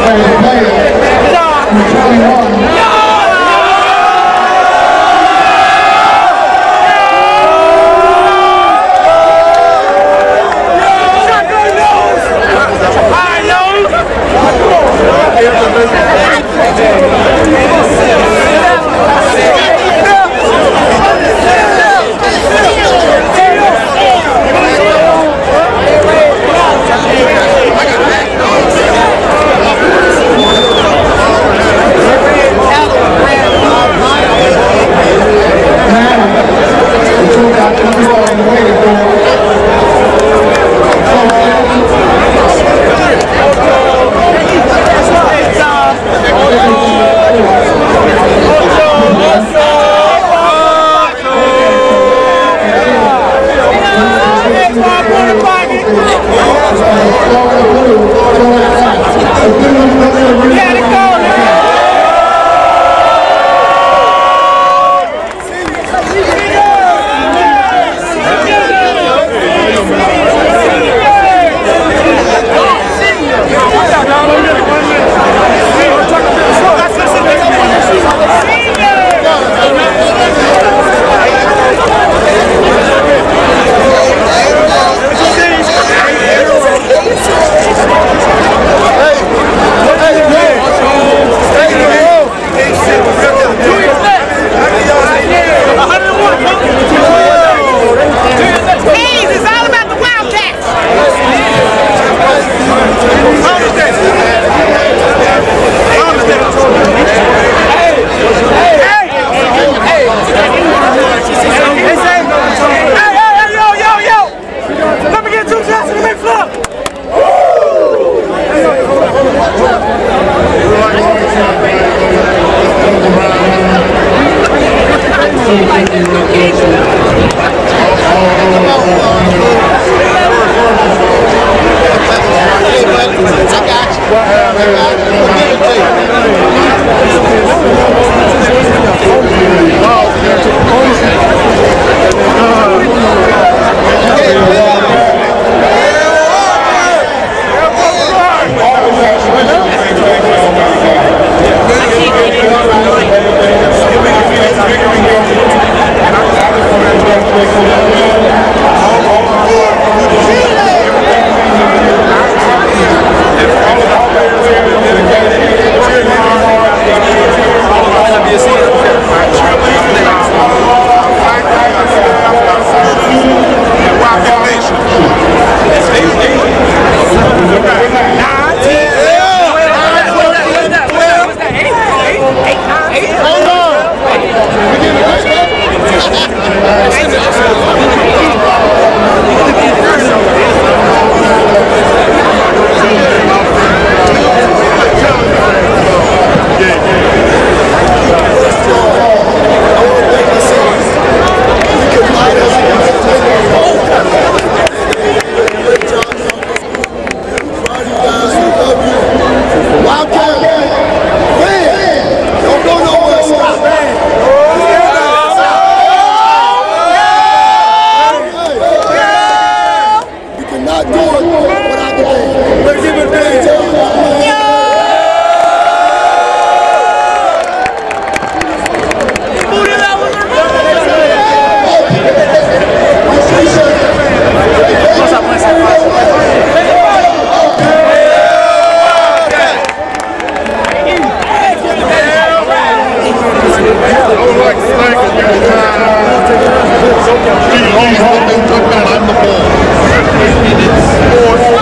hey hey you Take action. Take action. We'll give it to you. more